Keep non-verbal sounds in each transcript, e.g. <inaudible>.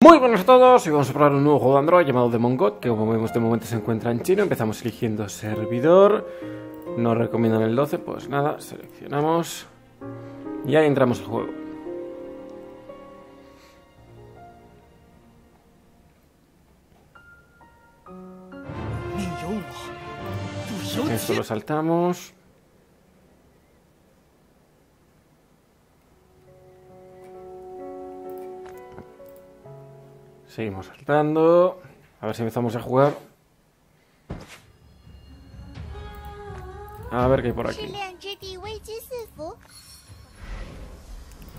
Muy buenos a todos, y vamos a probar un nuevo juego de Android llamado Demon God, que como vemos de momento se encuentra en chino. Empezamos eligiendo servidor, nos recomiendan el 12, pues nada, seleccionamos y ahí entramos al juego. Esto lo saltamos. Seguimos saltando. A ver si empezamos a jugar. A ver qué hay por aquí.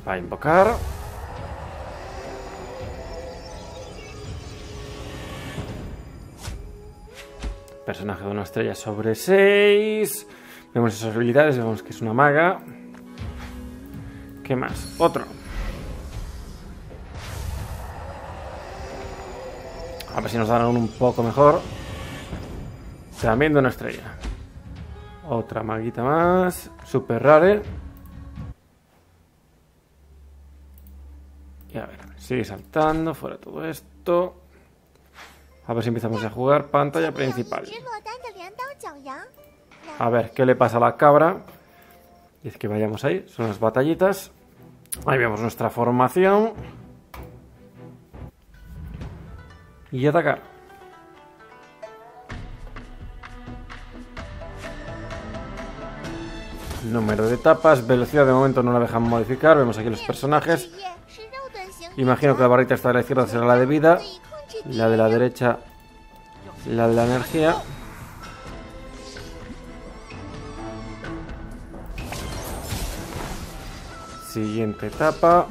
Va a invocar. Personaje de una estrella sobre 6. Vemos esas habilidades, vemos que es una maga. ¿Qué más? Otro. A ver si nos dan un poco mejor. También de una estrella. Otra maguita más. Super rare. Y a ver, sigue saltando. Fuera todo esto. A ver si empezamos a jugar. Pantalla principal. A ver, ¿qué le pasa a la cabra? Y es que vayamos ahí. Son las batallitas. Ahí vemos nuestra formación. Y atacar. Número de etapas, velocidad de momento no la dejamos modificar, vemos aquí los personajes. Imagino que la barrita esta de la izquierda será la de vida, la de la derecha la de la energía. Siguiente etapa.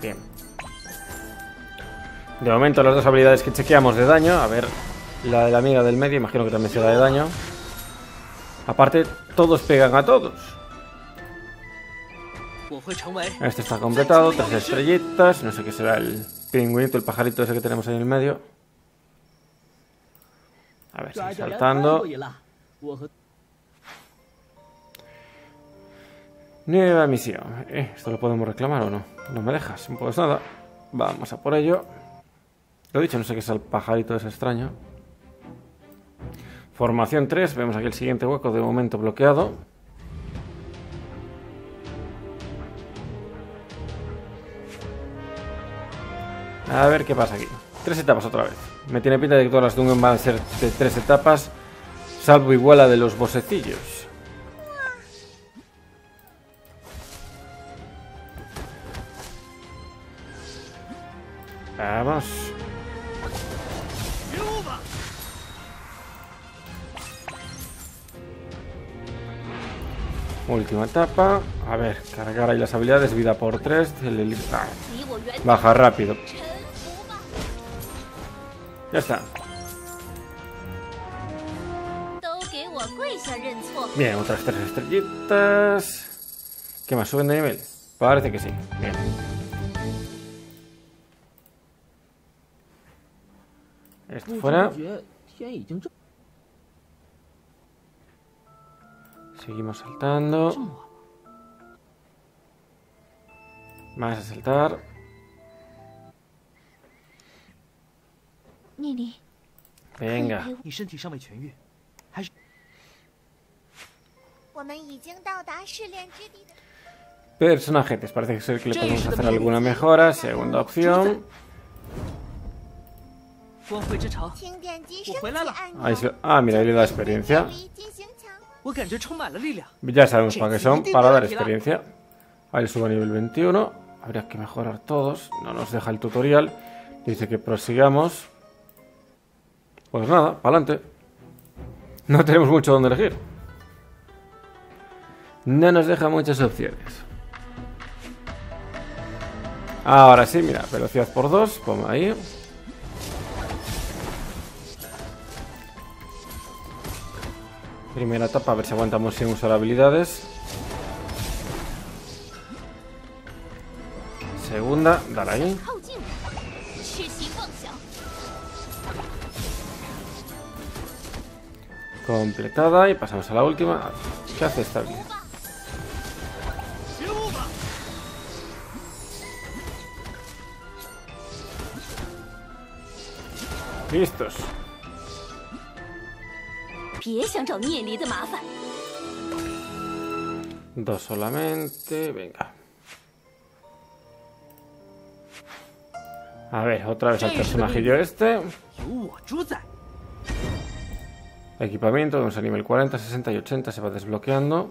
Bien. De momento las dos habilidades que chequeamos de daño. A ver, la de la amiga del medio, imagino que también será de daño. Aparte, todos pegan a todos. Este está completado, tres estrellitas. No sé qué será el pingüinito, el pajarito ese que tenemos ahí en el medio. A ver, sigue saltando. Nueva misión. ¿Esto lo podemos reclamar o no? No me dejas. Pues nada. Vamos a por ello. Lo dicho, no sé qué es el pajarito ese extraño. Formación 3. Vemos aquí el siguiente hueco de momento bloqueado. A ver qué pasa aquí. Tres etapas otra vez. Me tiene pinta de que todas las Dungeon van a ser de tres etapas. Salvo igual la de los bosecillos. Vamos. Última etapa. A ver, cargar ahí las habilidades. Vida por 3. Ah, baja rápido. Ya está. Bien, otras tres estrellitas. ¿Qué más? ¿Suben de nivel? Parece que sí. Bien. Fuera. Seguimos saltando. Más a saltar. Venga. Personajes, parece ser que le podemos hacer alguna mejora. Segunda opción. Ah, mira, ahí le da experiencia. Ya sabemos para qué son, para dar experiencia. Ahí subo a nivel 21. Habría que mejorar todos. No nos deja el tutorial. Dice que prosigamos. Pues nada, para adelante. No tenemos mucho donde elegir. No nos deja muchas opciones. Ahora sí, mira, velocidad por dos, pongo ahí. Primera etapa, a ver si aguantamos sin usar habilidades. Segunda, dar ahí. Completada y pasamos a la última. ¿Qué hace esta vida? Listos. Dos solamente, venga. A ver, otra vez al personajillo este. Equipamiento, vamos a nivel 40, 60 y 80, se va desbloqueando.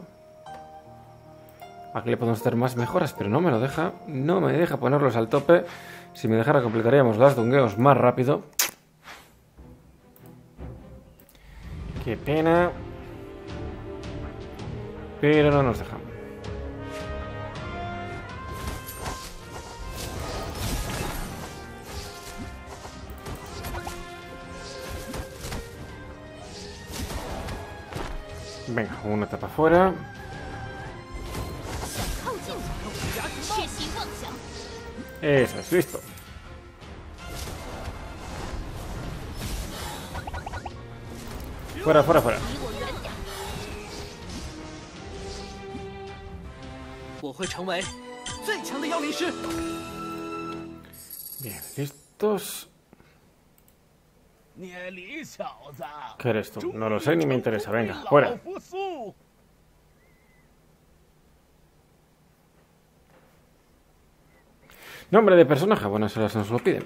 Aquí le podemos hacer más mejoras, pero no me lo deja. No me deja ponerlos al tope. Si me dejara completaríamos las dungueos más rápido. Qué pena. Pero no nos dejamos. Venga, una tapa fuera. Eso es, listo. Fuera, fuera, fuera. Bien, listos. ¿Qué eres tú? No lo sé ni me interesa. Venga, fuera. Nombre de personaje. Bueno, eso nos lo piden.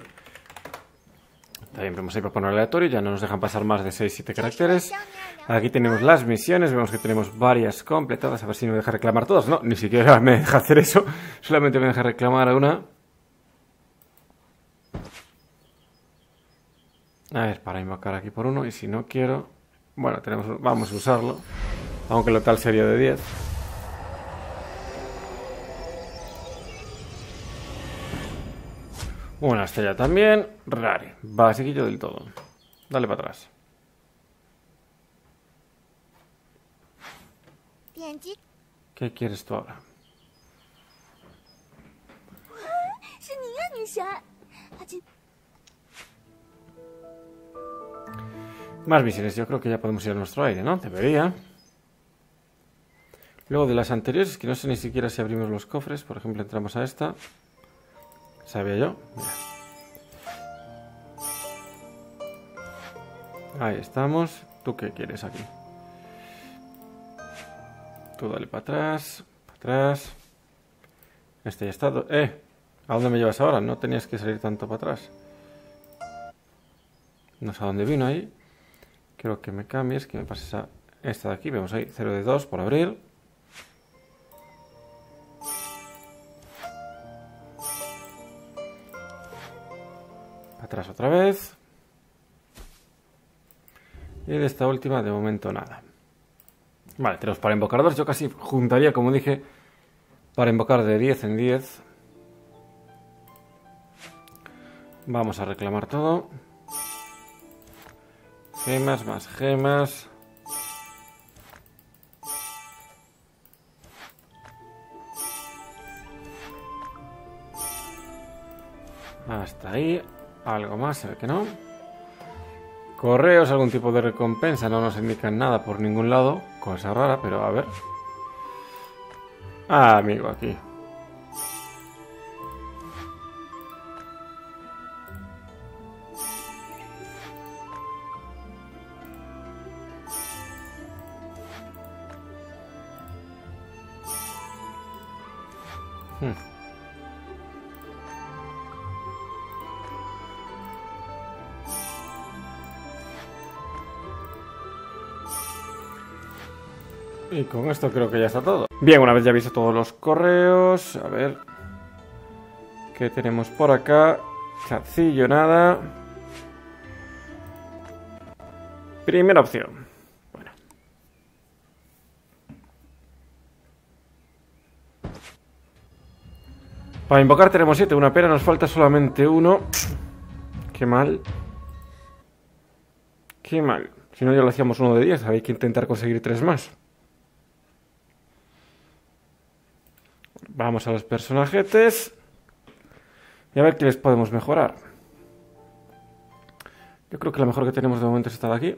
También vemos ahí para poner aleatorio. Ya no nos dejan pasar más de 6-7 caracteres. Aquí tenemos las misiones. Vemos que tenemos varias completadas. A ver si me deja reclamar todas. No, ni siquiera me deja hacer eso. Solamente me deja reclamar a una. A ver, para invocar aquí por uno. Y si no quiero... Bueno, tenemos, vamos a usarlo. Aunque lo tal sería de 10. Una estrella también. Rari. Basiquillo del todo. Dale para atrás. ¿Qué quieres tú ahora? <gasps> Más misiones, yo creo que ya podemos ir a nuestro aire, ¿no? Debería. Luego de las anteriores, que no sé ni siquiera si abrimos los cofres. Por ejemplo, entramos a esta. ¿Sabía yo? Ahí estamos. ¿Tú qué quieres aquí? Tú dale para atrás. Para atrás. Este ya está. ¡Eh! ¿A dónde me llevas ahora? No tenías que salir tanto para atrás. No sé a dónde vino ahí. Quiero que me cambies, que me pases a esta de aquí. Vemos ahí 0 de 2 por abrir. Otra vez. Y de esta última, de momento, nada. Vale, tenemos para invocar dos. Yo casi juntaría, como dije, para invocar de 10 en 10. Vamos a reclamar todo. Gemas, más gemas. Hasta ahí. Algo más, se ve que no. Correos, algún tipo de recompensa. No nos indican nada por ningún lado. Cosa rara, pero a ver. Ah, amigo, aquí. Y con esto creo que ya está todo. Bien, una vez ya visto todos los correos, a ver... ¿Qué tenemos por acá? Chatcillo, nada. Primera opción. Bueno. Para invocar tenemos 7, una pena, nos falta solamente uno. Qué mal. Qué mal. Si no, ya lo hacíamos uno de 10, hay que intentar conseguir tres más. Vamos a los personajetes. Y a ver qué les podemos mejorar. Yo creo que lo mejor que tenemos de momento es esta de aquí.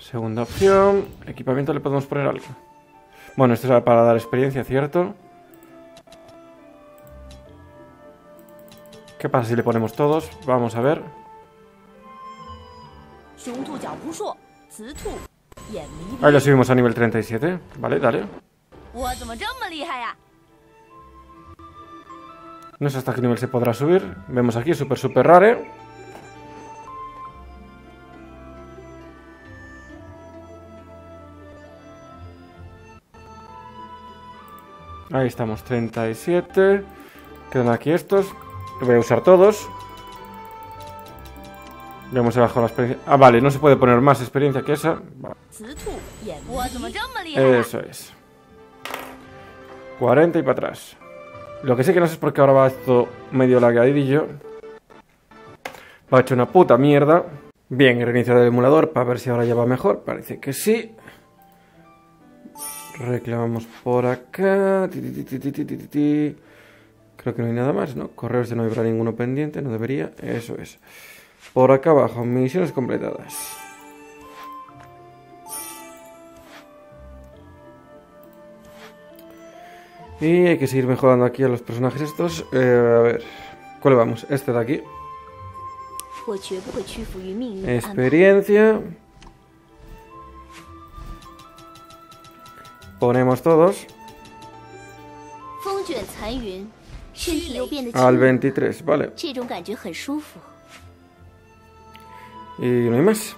Segunda opción. Equipamiento le podemos poner algo. Bueno, esto es para dar experiencia, ¿cierto? ¿Qué pasa si le ponemos todos? Vamos a ver. Ahí lo subimos a nivel 37. Vale, dale. No sé hasta qué nivel se podrá subir. Vemos aquí, super, super rare. Ahí estamos, 37. Quedan aquí estos. Voy a usar todos. Vemos abajo la experiencia. Ah, vale, no se puede poner más experiencia que esa. Eso es. 40 y para atrás. Lo que sé que no sé es por qué ahora va esto medio lagadillo. Va hecho una puta mierda. Bien, reinicio el emulador para ver si ahora ya va mejor. Parece que sí. Reclamamos por acá. Creo que no hay nada más, ¿no? Correos de no habrá ninguno pendiente, no debería. Eso es. Por acá abajo, misiones completadas. Y hay que seguir mejorando aquí a los personajes estos. Eh, a ver, ¿cuál vamos? Este de aquí. Experiencia. Ponemos todos. Al 23, vale. Y no hay más.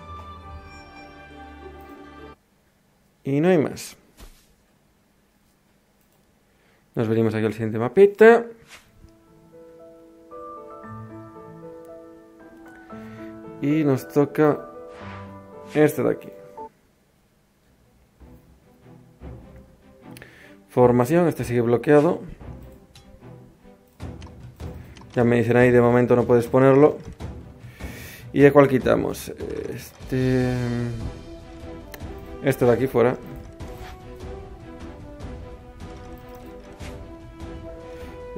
Y no hay más. Nos venimos aquí al siguiente mapita. Y nos toca este de aquí. Formación, este sigue bloqueado. Ya me dicen ahí, de momento no puedes ponerlo. ¿Y de cuál quitamos? Este... Este de aquí fuera.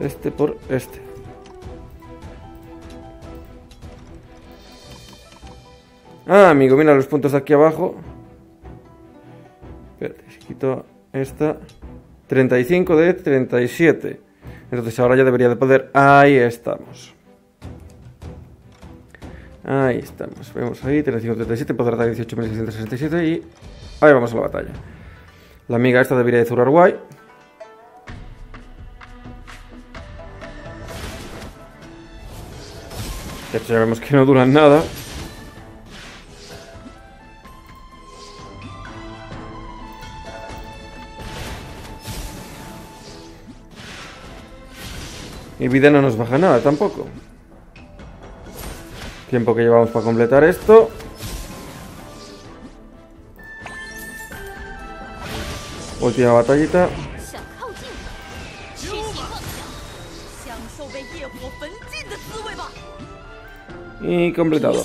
Este por este. Ah, amigo, mira los puntos aquí abajo. Espérate, si quito esta. 35 de 37. Entonces ahora ya debería de poder... Ahí estamos. Ahí estamos. Vemos ahí, 3537, poder dar 18.667 y... Ahí vamos a la batalla. La amiga esta debería de zurar guay. De hecho ya vemos que no duran nada. Y vida no nos baja nada tampoco. Tiempo que llevamos para completar esto. Última batallita. Y completado.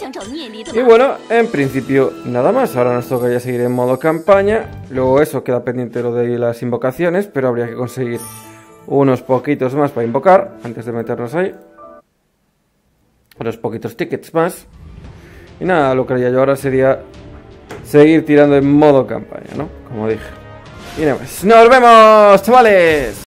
Y bueno, en principio nada más. Ahora nos toca ya seguir en modo campaña. Luego eso queda pendiente lo de las invocaciones, pero habría que conseguir unos poquitos más para invocar antes de meternos ahí. Unos poquitos tickets más. Y nada, lo que haría yo ahora sería seguir tirando en modo campaña, ¿no? Como dije. Y nada más. ¡Nos vemos, chavales!